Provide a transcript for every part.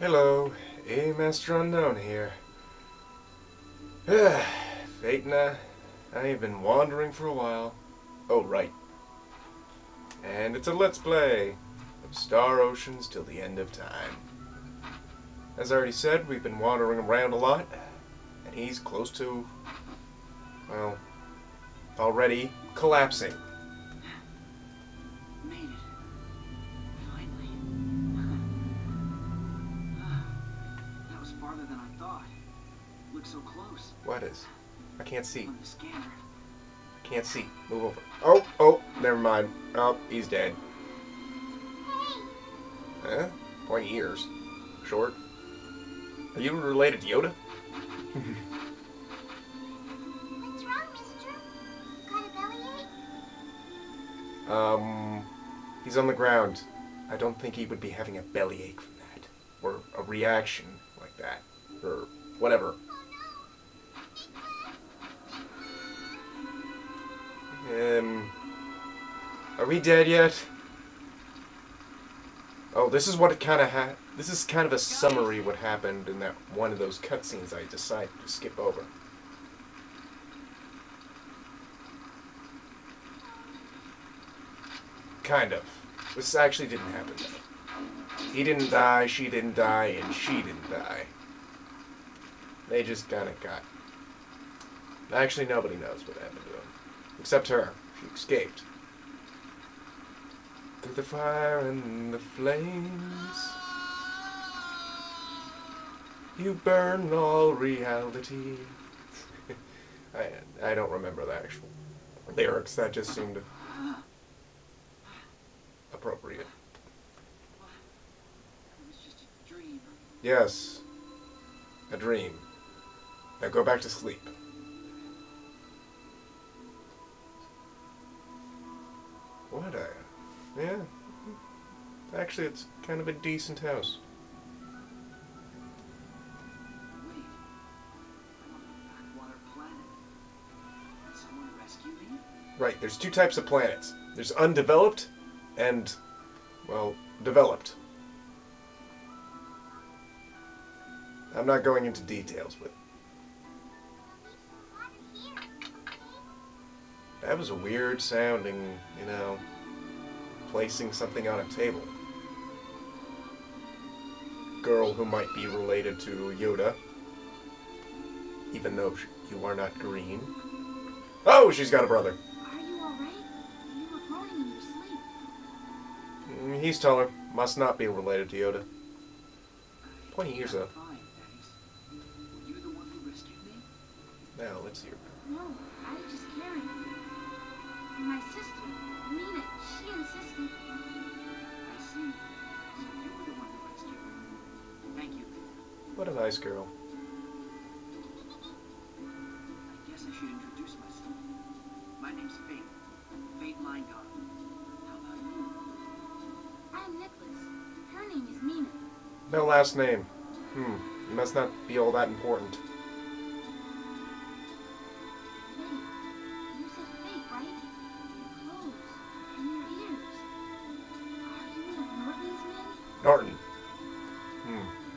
Hello, A Master Unknown here. Phaeton, I have been wandering for a while. Oh, right. And it's a Let's Play of Star Oceans till the end of time. As I already said, we've been wandering around a lot, and he's close to, well, already collapsing. So close. What is? I can't see. On the scanner. Can't see. Move over. Oh, oh, never mind. Oh, he's dead. Huh? Pointy ears. Short. Are you related to Yoda? What's wrong, mister? Got a bellyache? Um, he's on the ground. I don't think he would be having a bellyache from that. Or a reaction like that. Or whatever. Um, are we dead yet? Oh, this is what it kind of had. This is kind of a summary what happened in that one of those cutscenes I decided to skip over. Kind of. This actually didn't happen though. He didn't die, she didn't die, and she didn't die. They just kind of got. Actually, nobody knows what happened to him. Except her. She escaped. Through the fire and the flames. You burn all reality. I, I don't remember the actual lyrics. That just seemed appropriate. A. Yes. A dream. Now go back to sleep. Yeah. Actually, it's kind of a decent house. Wait. I'm on a backwater planet. Did someone rescue me? Right, there's two types of planets. There's undeveloped and, well, developed. I'm not going into details, but that was a weird sounding, you know, placing something on a table. Girl who might be related to Yoda, even though you are not green. Oh, she's got a brother. Are you alright? You were groaning in your sleep. Mm, He's taller. Must not be related to Yoda. Pointy ears, I'm though. Fine, thanks. Were you the one who rescued me? Now, let's hear. Nice girl. I guess I should introduce myself. My name's Fayt. Fayt Minecon. How about you? I'm Nicholas. Her name is Nina. No last name. Hmm. You must not be all that important. Wait, you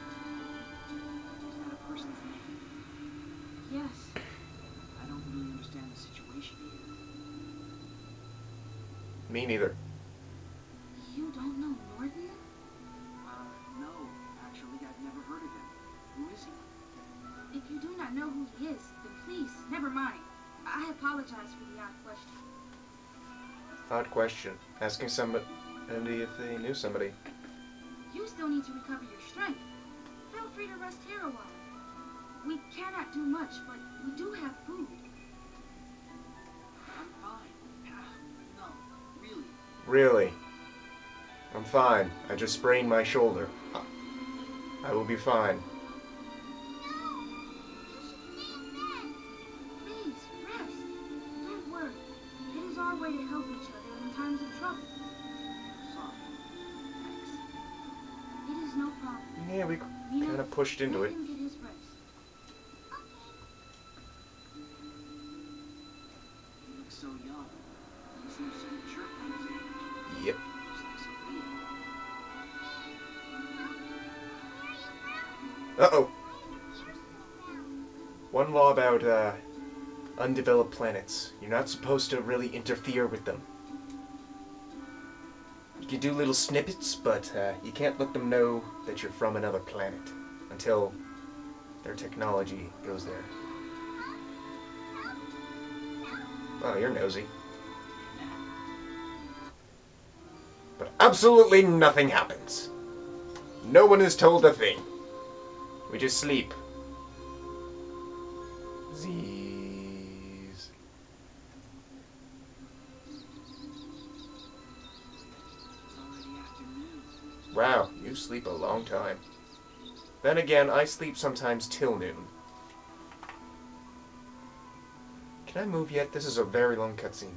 Me neither. You don't know Norton? Uh, no. Actually, I've never heard of him. Who is he? If you do not know who he is, then please, never mind. I apologize for the odd question. Odd question. Asking somebody if they knew somebody. You still need to recover your strength. Feel free to rest here a while. We cannot do much, but we do have food. Really. I'm fine. I just sprained my shoulder. I will be fine. Please, rest. Don't worry. It is our way to help each other in times of trouble. Sorry. Thanks. It is no problem. Yeah, we kind of pushed into it. Uh-oh. One law about, uh, undeveloped planets. You're not supposed to really interfere with them. You can do little snippets, but uh, you can't let them know that you're from another planet until their technology goes there. Oh, you're nosy. But absolutely nothing happens. No one is told a thing. We just sleep. Z's. Wow, you sleep a long time. Then again, I sleep sometimes till noon. Can I move yet? This is a very long cutscene.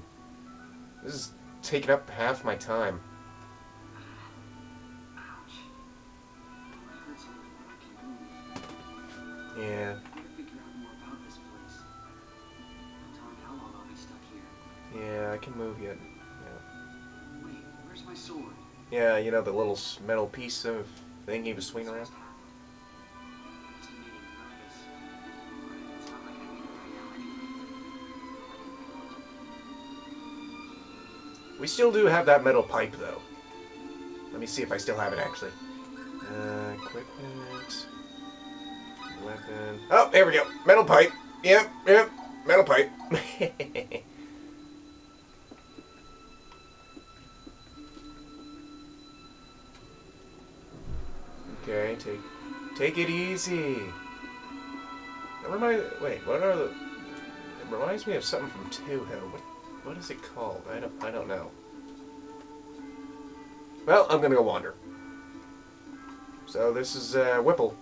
This is taking up half my time. Here. yeah, I can move yet. Yeah, Wait, where's my sword? yeah you know the little metal piece of thing he was swinging around? Must have made him nervous. But it's not like I need it right now anyway. We still do have that metal pipe, though. Let me see if I still have it, actually. Uh, equipment. Weapon. Oh, there we go. Metal pipe. Yep, yep. Metal pipe. okay, take take it easy. That remind, wait, what are the... It reminds me of something from Two. What, what is it called? I don't, I don't know. Well, I'm gonna go wander. So this is uh, Whipple.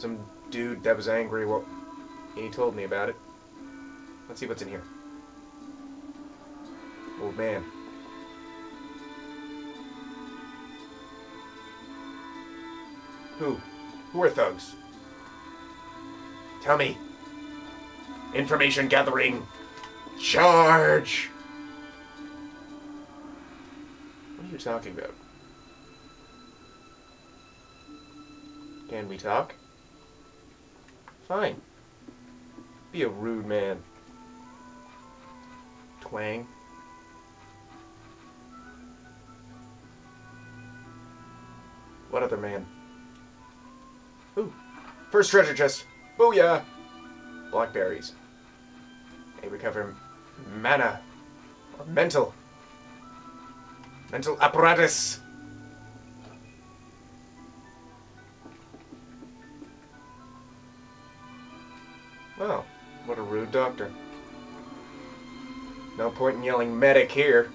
Some dude that was angry. What he told me about it. Let's see what's in here. Old man. Who? Who are thugs? Tell me. Information gathering. Charge! What are you talking about? Can we talk? Fine. Be a rude man. Twang. What other man? Ooh. First treasure chest. Booyah! Blackberries. They recover mana. Mental. Mental apparatus. What a rude doctor. No point in yelling medic here.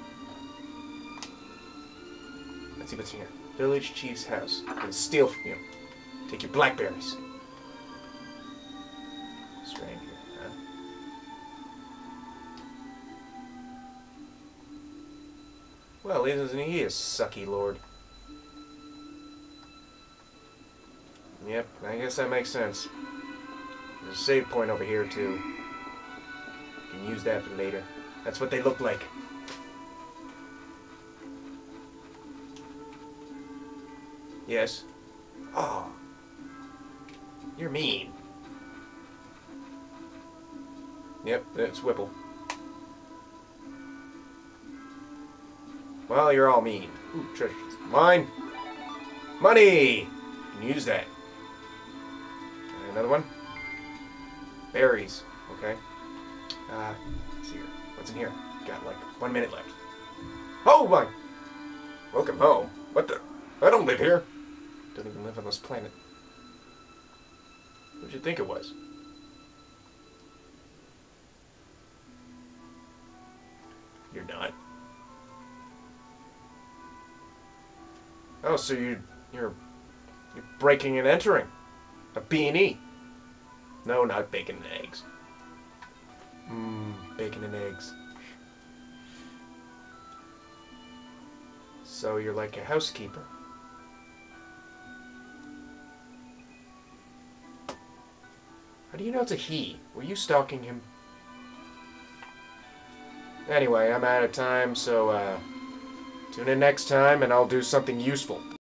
Let's see what's in here. Village chief's house. I'm gonna steal from you. Take your blackberries. Stranger, huh? Well, isn't he a sucky lord? Yep, I guess that makes sense. There's a save point over here, too. You can use that for later. That's what they look like. Yes. Oh. You're mean. Yep, that's Whipple. Well, you're all mean. Ooh, treasure. Mine. Money! You can use that. Another one. Berries. Okay. Uh, let's see here. What's in here? Got like one minute left. Oh my! Welcome home. What the? I don't live here. Don't even live on this planet. Who'd you think it was? You're not. Oh, so you you're you're breaking and entering a B and E. No, not bacon and eggs. Mmm, bacon and eggs. So you're like a housekeeper. How do you know it's a he? Were you stalking him? Anyway, I'm out of time, so uh, tune in next time and I'll do something useful.